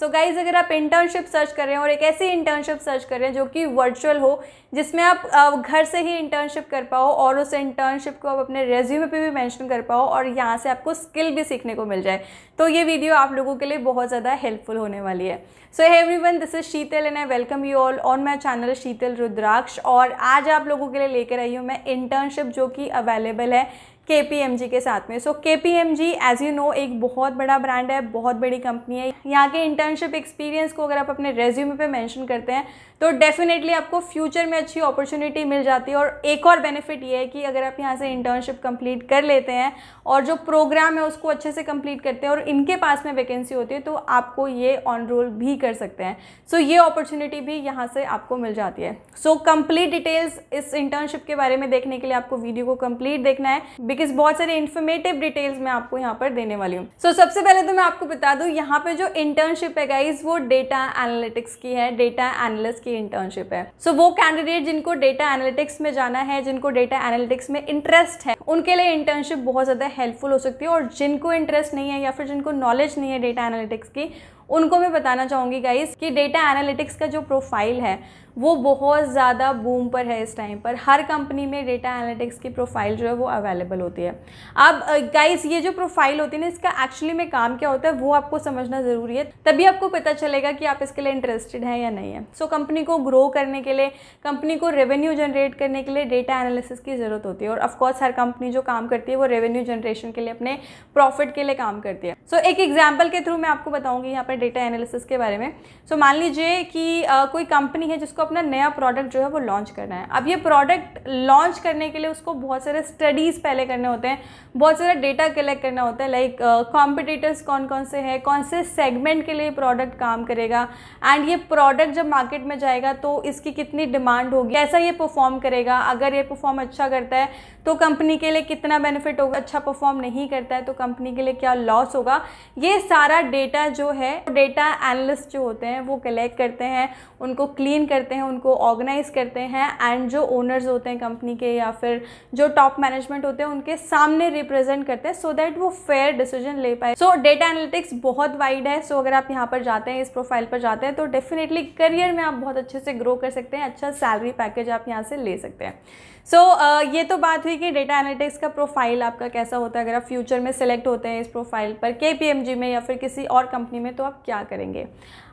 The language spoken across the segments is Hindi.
सो so गाइज़ अगर आप इंटर्नशिप सर्च कर रहे हैं और एक ऐसी इंटर्नशिप सर्च कर रहे हैं जो कि वर्चुअल हो, जिसमें आप घर से ही इंटर्नशिप कर पाओ और उस इंटर्नशिप को आप अपने रेज्यूमे पे भी मेंशन कर पाओ और यहाँ से आपको स्किल भी सीखने को मिल जाए। तो ये वीडियो आप लोगों के लिए बहुत ज़्यादा हेल्पफुल होने वाली है। So everyone this is Sheetal and I welcome you all on my channel Sheetal Rudraksh और आज आप लोगों के लिए लेकर आई हूँ मैं इंटर्नशिप जो कि अवेलेबल है। के के साथ में। So K P M G as you know एक बहुत बड़ा ब्रांड है बहुत बड़ी कंपनी है। यहाँ के इंटर्नशिप एक्सपीरियंस को अगर आप अपने रेज्यूमे पे मेंशन करते हैं तो डेफिनेटली आपको फ्यूचर में अच्छी अपॉर्चुनिटी मिल जाती है। और एक और बेनिफिट ये है कि अगर आप यहाँ से इंटर्नशिप कंप्लीट कर लेते हैं और जो प्रोग्राम है उसको अच्छे से कंप्लीट करते हैं और इनके पास में वैकेंसी होती है तो आपको ये ऑन रोल भी कर सकते हैं। सो so, ये अपॉर्चुनिटी भी यहाँ से आपको मिल जाती है। सो कंप्लीट डिटेल्स इस इंटर्नशिप के बारे में देखने के लिए आपको वीडियो को कंप्लीट देखना है। बिकॉज़ बहुत सारे इन्फॉर्मेटिव डिटेल्स मैं आपको यहाँ पर देने वाली हूँ। सो so, सबसे पहले तो मैं आपको बता दूँ यहाँ पे जो इंटर्नशिप है गाइज़ वो डेटा एनालिटिक्स की है डेटा एनालिस्ट की इंटर्नशिप है। सो so, वो कैंडिडेट जिनको डेटा एनालिटिक्स में जाना है जिनको डेटा एनालिटिक्स में इंटरेस्ट है उनके लिए इंटर्नशिप बहुत ज़्यादा हेल्पफुल हो सकती है और जिनको इंटरेस्ट नहीं है या फिर जिनको नॉलेज नहीं है डेटा एनालिटिक्स की उनको मैं बताना चाहूँगी गाइस कि डेटा एनालिटिक्स का जो प्रोफ़ाइल है वो बहुत ज़्यादा बूम पर है इस टाइम पर। हर कंपनी में डेटा एनालिटिक्स की प्रोफ़ाइल जो है वो अवेलेबल होती है। अब गाइस ये जो प्रोफ़ाइल होती है ना इसका एक्चुअली में काम क्या होता है वो आपको समझना ज़रूरी है। तभी आपको पता चलेगा कि आप इसके लिए इंटरेस्टेड हैं या नहीं है। सो so, कंपनी को ग्रो करने के लिए कंपनी को रेवेन्यू जनरेट करने के लिए डेटा एनालिसिस की ज़रूरत होती है। और ऑफकोर्स हर कंपनी जो काम करती है वो रेवेन्यू जनरेशन के लिए अपने प्रॉफिट के लिए काम करती है। सो so, एक एग्ज़ाम्पल के थ्रू मैं आपको बताऊँगी। यहाँ पर डेटा एनालिसिस के बारे में। सो so, मान लीजिए कि आ, कोई कंपनी है जिसको अपना नया प्रोडक्ट जो है वो लॉन्च करना है। अब ये प्रोडक्ट लॉन्च करने के लिए उसको बहुत सारे स्टडीज़ पहले करने होते हैं बहुत सारा डेटा कलेक्ट करना होता है। लाइक कॉम्पिटिटर्स कौन कौन से हैं कौन से सेगमेंट के लिए प्रोडक्ट काम करेगा? एंड ये प्रोडक्ट जब मार्केट में जाएगा तो इसकी कितनी डिमांड होगी? कैसा ये परफॉर्म करेगा? अगर ये परफॉर्म अच्छा करता है तो कंपनी के लिए कितना बेनिफिट होगा? अच्छा परफॉर्म नहीं करता है तो कंपनी के लिए क्या लॉस होगा? ये सारा डेटा जो है डेटा एनालिस्ट जो होते हैं वो कलेक्ट करते हैं उनको क्लीन करते हैं उनको ऑर्गेनाइज करते हैं एंड जो ओनर्स होते हैं कंपनी के या फिर जो टॉप मैनेजमेंट होते हैं उनके सामने रिप्रेजेंट करते हैं सो दैट वो फेयर डिसीज़न ले पाए। सो डेटा एनालिटिक्स बहुत वाइड है सो so अगर आप यहाँ पर जाते हैं इस प्रोफ़ाइल पर जाते हैं तो डेफिनेटली करियर में आप बहुत अच्छे से ग्रो कर सकते हैं अच्छा सैलरी पैकेज आप यहाँ से ले सकते हैं। सो so, uh, ये तो बात हुई कि डेटा एनालिटिक्स का प्रोफ़ाइल आपका कैसा होता है अगर आप फ्यूचर में सिलेक्ट होते हैं इस प्रोफ़ाइल पर केपीएमजी में या फिर किसी और कंपनी में तो आप क्या करेंगे?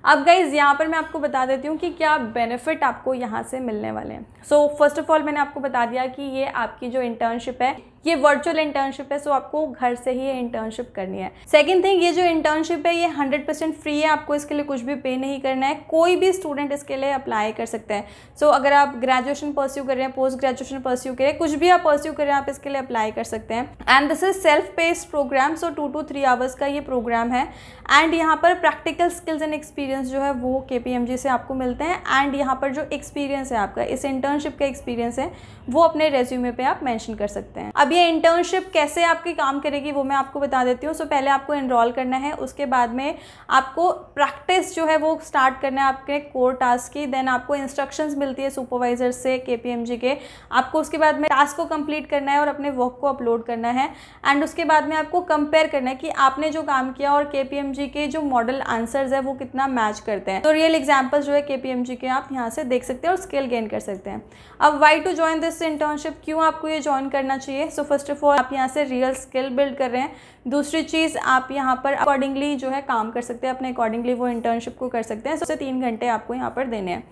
अब गाइज़ यहाँ पर मैं आपको बता देती हूँ कि क्या बेनिफिट आपको यहाँ से मिलने वाले हैं। सो फ़र्स्ट ऑफ़ ऑल मैंने आपको बता दिया कि ये आपकी जो इंटर्नशिप है ये वर्चुअल इंटर्नशिप है सो आपको घर से ही इंटर्नशिप करनी है। सेकेंड थिंग ये जो इंटर्नशिप है ये हंड्रेड परसेंट फ्री है आपको इसके लिए कुछ भी पे नहीं करना है। कोई भी स्टूडेंट इसके लिए अप्लाई कर सकता है। सो so, अगर आप ग्रेजुएशन परस्यू कर रहे हैं पोस्ट ग्रेजुएशन परस्यू करें कुछ भी आप परस्यू करें आप इसके लिए अप्लाई कर सकते हैं। And this is self paced programme so two to three hours का ये प्रोग्राम है। एंड यहाँ पर प्रैक्टिकल स्किल्स एंड एक्सपीरियंस जो है वो के से आपको मिलते हैं। एंड यहाँ पर जो एक्सपीरियंस है आपका इस इंटर्नशिप का एक्सपीरियंस है वो अपने रेज्यूमे पे आप मेंशन कर सकते हैं। अब ये इंटर्नशिप कैसे आपकी काम करेगी वो मैं आपको बता देती हूँ। सो so, पहले आपको इनरोल करना है उसके बाद में आपको प्रैक्टिस जो है वो स्टार्ट करना है आपके कोर टास्क की। देन आपको इंस्ट्रक्शंस मिलती है सुपरवाइजर से केपीएमजी के। आपको उसके बाद में टास्क को कंप्लीट करना है और अपने वर्क को अपलोड करना है। एंड उसके बाद में आपको कंपेयर करना है कि आपने जो काम किया और के के जो मॉडल आंसर्स है वो कितना मैच करते हैं। तो रियल एग्ज़ाम्पल जो है के के आप यहाँ से देख सकते हैं और स्किल गेन कर सकते हैं। अब why to join this internship क्यों आपको ये ज्वाइन करना चाहिए? सो फ़र्स्ट ऑफ़ ऑल आप यहाँ से रियल स्किल बिल्ड कर रहे हैं। दूसरी चीज़, आप यहाँ पर अकॉर्डिंगली जो है काम कर सकते हैं, अपने अकॉर्डिंगली वो इंटर्नशिप को कर सकते हैं। सबसे तीन घंटे आपको यहाँ पर देने हैं।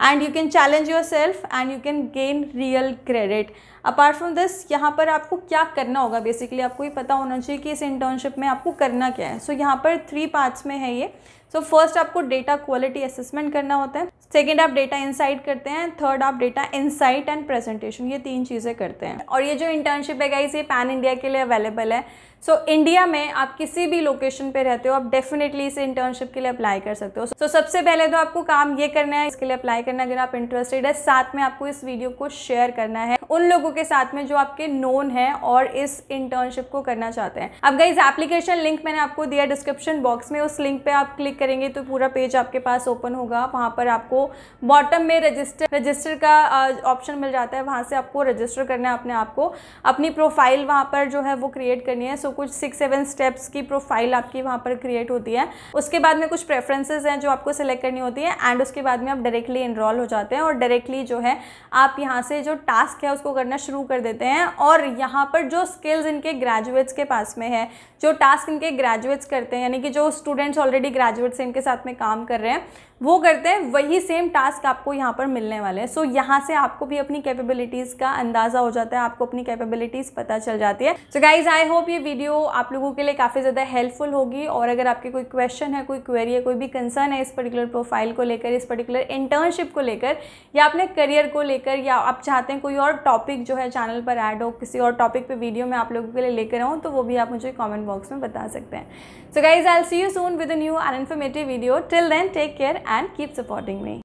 And you can challenge yourself and you can gain real credit apart from this यहाँ पर आपको क्या करना होगा? बेसिकली आपको ये पता होना चाहिए कि इस इंटर्नशिप में आपको करना क्या है। सो so, यहाँ पर थ्री पार्ट्स में है ये। सो so, फ़र्स्ट आपको डेटा क्वालिटी असेसमेंट करना होता है। सेकेंड आप डेटा इंसाइट करते हैं। थर्ड आप डेटा इंसाइट एंड प्रेजेंटेशन ये तीन चीज़ें करते हैं। और ये जो इंटर्नशिप है गाइस ये पैन इंडिया के लिए अवेलेबल है। सो so, इंडिया में आप किसी भी लोकेशन पे रहते हो आप डेफिनेटली इस इंटर्नशिप के लिए अप्लाई कर सकते हो। सो so, सबसे पहले तो आपको काम ये करना है इसके लिए अप्लाई करना अगर आप इंटरेस्टेड है साथ में आपको इस वीडियो को शेयर करना है। उन लोगों के साथ में जो आपके नोन है और इस इंटर्नशिप को करना चाहते हैं। अब गई एप्लीकेशन लिंक मैंने आपको दिया डिस्क्रिप्शन बॉक्स में। उस लिंक पे आप क्लिक करेंगे तो पूरा पेज आपके पास ओपन होगा। वहाँ पर आपको बॉटम में रजिस्टर रजिस्टर का ऑप्शन मिल जाता है। वहाँ से आपको रजिस्टर करना है अपने आप को। अपनी प्रोफ़ाइल वहाँ पर जो है वो क्रिएट करनी है। सो सो कुछ सिक्स सेवन स्टेप्स की प्रोफ़ाइल आपकी वहाँ पर क्रिएट होती है। उसके बाद में कुछ प्रेफरेंसेज हैं जो आपको सेलेक्ट करनी होती है एंड उसके बाद में आप डायरेक्टली इनरोल हो जाते हैं और डायरेक्टली जो है आप यहाँ से जो टास्क है उसको करना शुरू कर देते हैं और यहाँ पर जो स्किल्स इनके ग्रेजुएट्स के पास में है जो टास्क इनके ग्रेजुएट्स करते हैं यानी कि जो स्टूडेंट्स ऑलरेडी ग्रेजुएट्स हैं इनके साथ में काम कर रहे हैं वो करते हैं वही सेम टास्क आपको यहाँ पर मिलने वाले हैं। सो so, यहाँ से आपको भी अपनी कैपेबिलिटीज़ का अंदाज़ा हो जाता है आपको अपनी कैपेबिलिटीज़ पता चल जाती है। सो गाइज़ आई होप ये वीडियो आप लोगों के लिए काफ़ी ज़्यादा हेल्पफुल होगी और अगर आपके कोई क्वेश्चन है, कोई क्वेरी है, कोई भी कंसर्न है इस पर्टिकुलर प्रोफ़ाइल को लेकर, इस पर्टिकुलर इंटर्नशिप को लेकर, या अपने करियर को लेकर, या आप चाहते हैं कोई और टॉपिक जो है चैनल पर ऐड हो, किसी और टॉपिक पर वीडियो मैं आप लोगों के लिए लेकर आऊँ तो वो भी आप मुझे कॉमेंट बॉक्स में बता सकते हैं so guys I see you soon with new an informative video till then take care and keep supporting me.